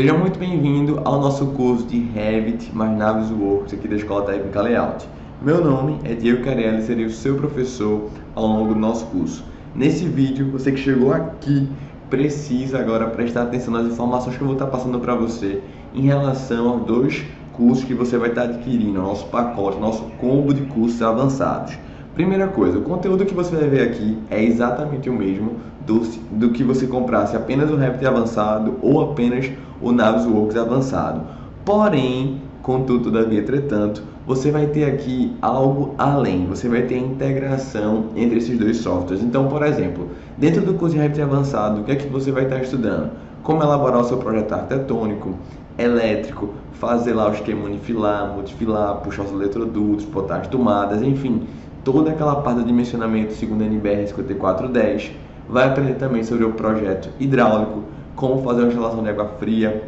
Seja muito bem-vindo ao nosso curso de Revit mais Navisworks aqui da Escola Técnica Layout. Meu nome é Diego Carelli e serei o seu professor ao longo do nosso curso. Nesse vídeo, você que chegou aqui precisa agora prestar atenção nas informações que eu vou estar passando para você em relação aos dois cursos que você vai estar adquirindo, nosso pacote, nosso combo de cursos avançados. Primeira coisa, o conteúdo que você vai ver aqui é exatamente o mesmo do, do que você comprasse apenas o Revit avançado ou apenas o Navisworks avançado. Porém, contudo, todavia, entretanto, você vai ter aqui algo além, você vai ter a integração entre esses dois softwares. Então, por exemplo, dentro do curso de Revit avançado, o que é que você vai estar estudando? Como elaborar o seu projeto arquitetônico, elétrico, fazer lá o esquema unifilar, multifilar, puxar os eletrodutos, botar as tomadas, enfim, toda aquela parte do dimensionamento segundo a NBR 5410. Vai aprender também sobre o projeto hidráulico, como fazer uma instalação de água fria,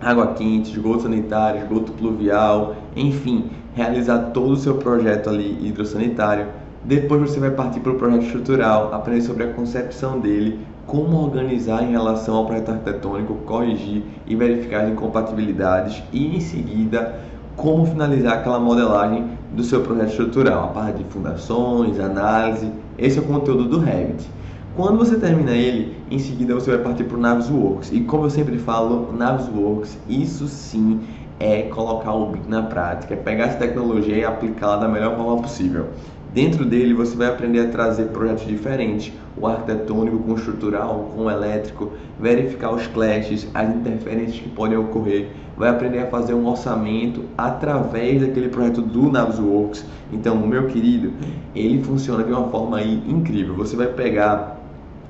água quente, esgoto sanitário, esgoto pluvial, enfim, realizar todo o seu projeto ali hidrossanitário. Depois você vai partir para o projeto estrutural, aprender sobre a concepção dele, como organizar em relação ao projeto arquitetônico, corrigir e verificar as incompatibilidades e em seguida como finalizar aquela modelagem do seu projeto estrutural, a parte de fundações, análise, esse é o conteúdo do Revit. Quando você termina ele, em seguida você vai partir para o Navisworks. E como eu sempre falo, Navisworks, isso sim é colocar o BIM na prática, é pegar essa tecnologia e aplicá-la da melhor forma possível. Dentro dele você vai aprender a trazer projetos diferentes, o arquitetônico com o estrutural, com o elétrico, verificar os clashes, as interferências que podem ocorrer, vai aprender a fazer um orçamento através daquele projeto do Navisworks. Então, meu querido, ele funciona de uma forma aí incrível. Você vai pegar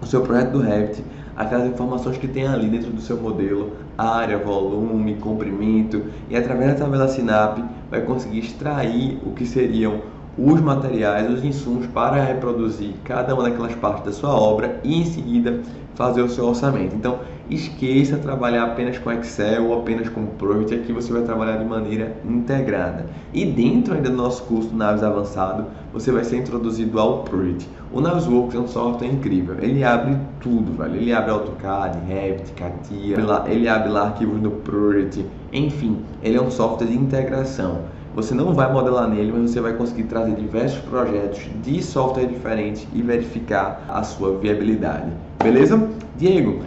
o seu projeto do Revit, aquelas informações que tem ali dentro do seu modelo, área, volume, comprimento, e através da tabela SINAP vai conseguir extrair o que seriam os materiais, os insumos para reproduzir cada uma daquelas partes da sua obra e em seguida fazer o seu orçamento. Então, esqueça trabalhar apenas com Excel ou apenas com Project, aqui você vai trabalhar de maneira integrada. E dentro ainda do nosso curso Naves Avançado, você vai ser introduzido ao Project. O Navisworks é um software incrível, ele abre tudo, velho. Ele abre AutoCAD, Revit, CATIA, ele abre lá arquivos no Project, enfim, ele é um software de integração. Você não vai modelar nele, mas você vai conseguir trazer diversos projetos de software diferentes e verificar a sua viabilidade. Beleza? Diego,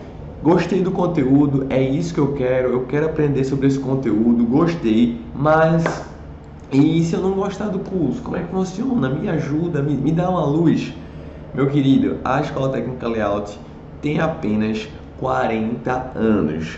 gostei do conteúdo, é isso que eu quero, eu quero aprender sobre esse conteúdo, gostei, mas e se eu não gostar do curso, como é que funciona? Me ajuda, me, me dá uma luz. Meu querido, a Escola Técnica Layout tem apenas 40 anos.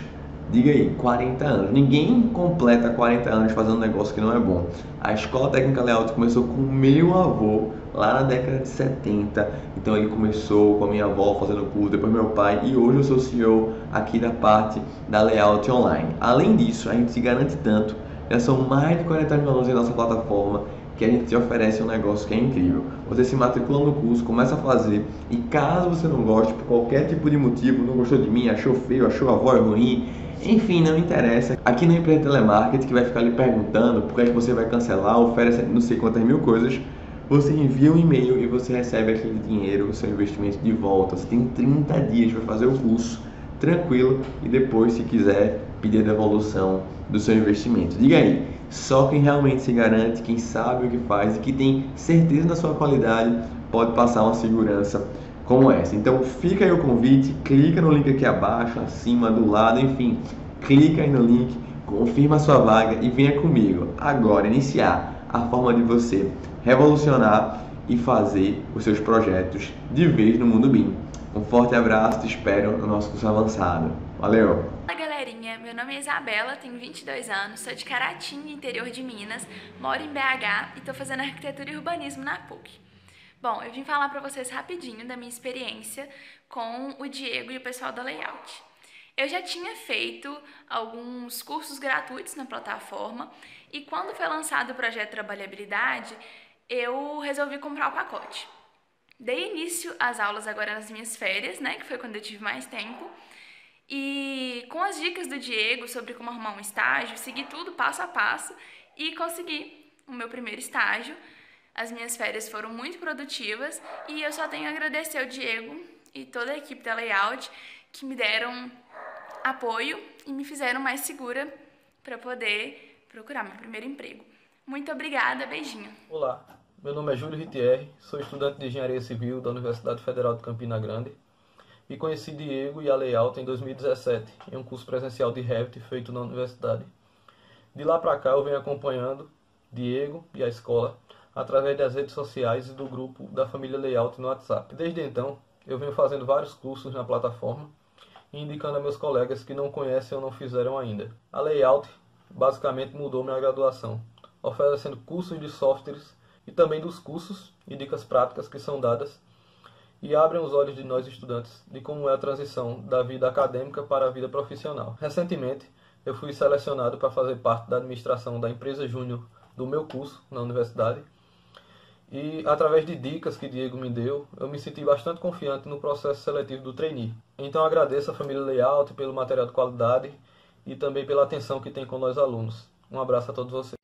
Diga aí, 40 anos. Ninguém completa 40 anos fazendo um negócio que não é bom. A Escola Técnica Layout começou com meu avô lá na década de 70. Então ele começou com a minha avó fazendo curso, depois meu pai e hoje eu sou CEO aqui da parte da Layout Online. Além disso, a gente se garante tanto, já são mais de 40 mil alunos em nossa plataforma que a gente te oferece um negócio que é incrível. Você se matricula no curso, começa a fazer e caso você não goste por qualquer tipo de motivo, não gostou de mim, achou feio, achou a voz ruim, enfim, não interessa. Aqui na empresa telemarketing que vai ficar lhe perguntando por que, é que você vai cancelar, oferece não sei quantas mil coisas. Você envia um e-mail e você recebe aquele dinheiro, o seu investimento de volta. Você tem 30 dias para fazer o curso tranquilo e depois, se quiser, pedir a devolução do seu investimento. Diga aí, só quem realmente se garante, quem sabe o que faz e que tem certeza na sua qualidade pode passar uma segurança como essa. Então fica aí o convite, clica no link aqui abaixo, acima, do lado, enfim, clica aí no link, confirma a sua vaga e venha comigo agora iniciar a forma de você revolucionar e fazer os seus projetos de vez no mundo BIM. Um forte abraço, te espero no nosso curso avançado. Valeu! Meu nome é Isabela, tenho 22 anos, sou de Caratinga, interior de Minas, moro em BH e estou fazendo arquitetura e urbanismo na PUC. Bom, eu vim falar para vocês rapidinho da minha experiência com o Diego e o pessoal da Layout. Eu já tinha feito alguns cursos gratuitos na plataforma e quando foi lançado o projeto Trabalhabilidade, eu resolvi comprar o pacote. Dei início às aulas agora nas minhas férias, né, que foi quando eu tive mais tempo. E com as dicas do Diego sobre como arrumar um estágio, segui tudo passo a passo e consegui o meu primeiro estágio as minhas férias foram muito produtivas e eu só tenho a agradecer ao Diego e toda a equipe da Layout que me deram apoio e me fizeram mais segura para poder procurar meu primeiro emprego. Muito obrigada, beijinho. Olá, meu nome é Júlio Ritier, sou estudante de Engenharia Civil da Universidade Federal de Campina Grande e conheci Diego e a Layout em 2017, em um curso presencial de Revit feito na universidade. De lá para cá eu venho acompanhando Diego e a escola através das redes sociais e do grupo da família Layout no WhatsApp. Desde então, eu venho fazendo vários cursos na plataforma e indicando a meus colegas que não conhecem ou não fizeram ainda. A Layout basicamente mudou minha graduação, oferecendo cursos de softwares e também dos cursos e dicas práticas que são dadas e abrem os olhos de nós estudantes de como é a transição da vida acadêmica para a vida profissional. Recentemente, eu fui selecionado para fazer parte da administração da empresa júnior do meu curso na universidade. E através de dicas que Diego me deu, eu me senti bastante confiante no processo seletivo do trainee. Então agradeço a família Layout pelo material de qualidade e também pela atenção que tem com nós alunos. Um abraço a todos vocês.